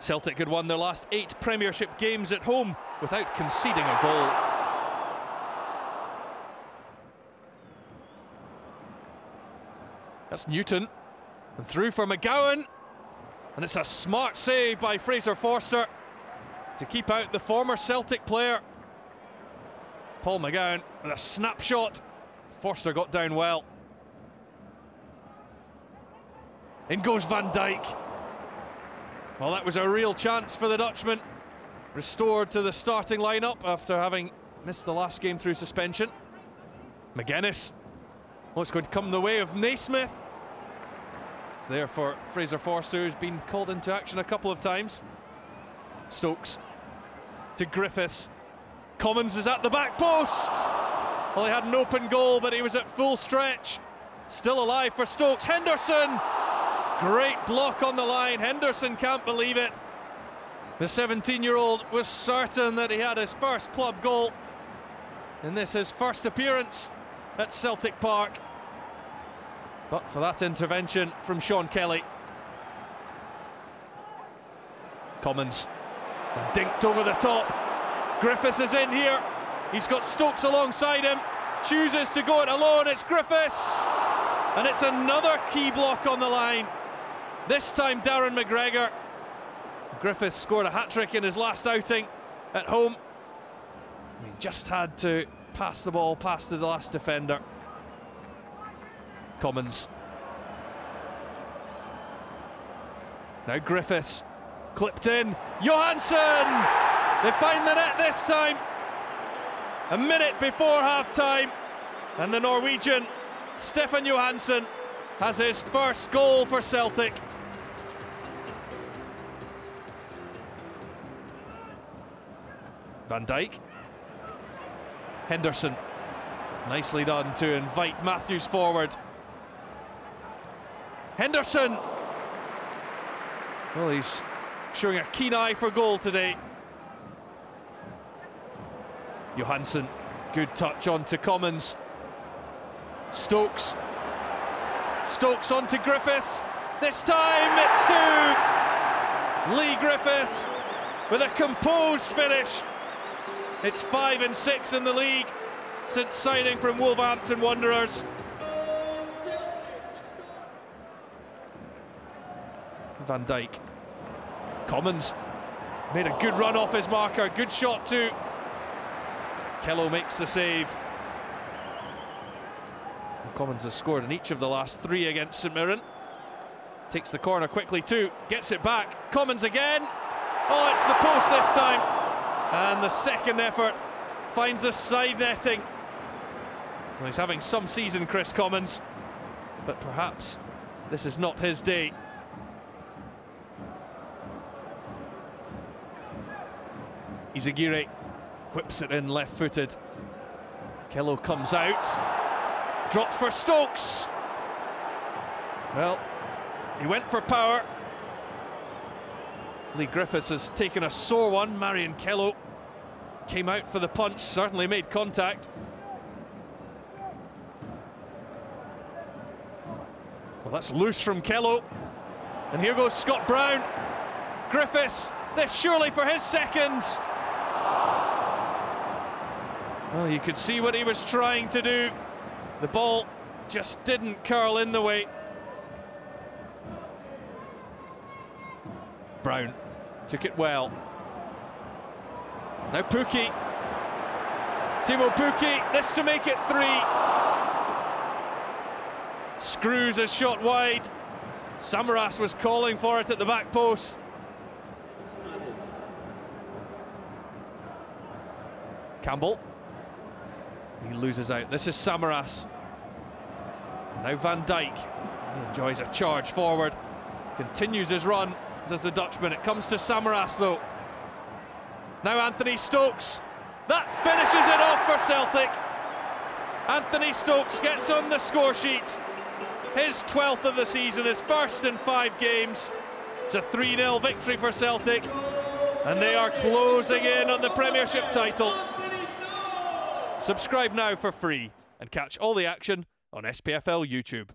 Celtic had won their last eight Premiership games at home without conceding a goal. That's Newton. And through for McGowan. And it's a smart save by Fraser Forster to keep out the former Celtic player. Paul McGowan with a snapshot. Forster got down well. In goes Van Dijk. Well, that was a real chance for the Dutchman. Restored to the starting lineup after having missed the last game through suspension. Magennis. Oh, it's going to come the way of Naismith. It's there for Fraser Forster, who's been called into action a couple of times. Stokes to Griffiths. Commons is at the back post. Well, he had an open goal, but he was at full stretch. Still alive for Stokes. Henderson Great block on the line. Henderson can't believe it. The 17 year old was certain that he had his first club goal. And this his first appearance at Celtic Park. But for that intervention from Sean Kelly. Commons dinked over the top. Griffiths is in here. He's got Stokes alongside him. Chooses to go it alone. It's Griffiths. And it's another key block on the line. This time, Darren McGregor. Griffiths scored a hat trick in his last outing at home. He just had to pass the ball past the last defender. Commons. Now Griffiths clipped in. Johansen! They find the net this time. A minute before half time. And the Norwegian, Stefan Johansen, has his first goal for Celtic. Van Dijk. Henderson. Nicely done to invite Matthews forward. Henderson. Well, he's showing a keen eye for goal today. Johansen, Good touch on to Commons. Stokes. Stokes on to Griffiths. This time it's to Leigh Griffiths with a composed finish. It's five and six in the league since signing from Wolverhampton Wanderers. Van Dijk. Commons made a good run off his marker. Good shot too. Kello makes the save. Commons has scored in each of the last three against St Mirren. Takes the corner quickly too. Gets it back. Commons again. Oh, it's the post this time. And the second effort finds the side netting. Well, he's having some season, Kris Commons, but perhaps this is not his day. Izaguirre whips it in left-footed. Kello comes out, drops for Stokes. Well, he went for power, Leigh Griffiths has taken a sore one. Marian Kello came out for the punch, certainly made contact. Well, that's loose from Kello. And here goes Scott Brown. Griffiths, this surely for his second. Well, you could see what he was trying to do. The ball just didn't curl in the way. Brown took it well. Now Pukki. Teemu Pukki, this to make it three. Screws a shot wide. Samaras was calling for it at the back post. Campbell. He loses out. This is Samaras. Now Van Dijk. He enjoys a charge forward. Continues his run does the Dutchman. It comes to Samaras, though. Now Anthony Stokes. That finishes it off for Celtic. Anthony Stokes gets on the score sheet. His 12th of the season, his first in five games. It's a 3 0 victory for Celtic. And they are closing in on the Premiership title. Subscribe now for free and catch all the action on SPFL YouTube.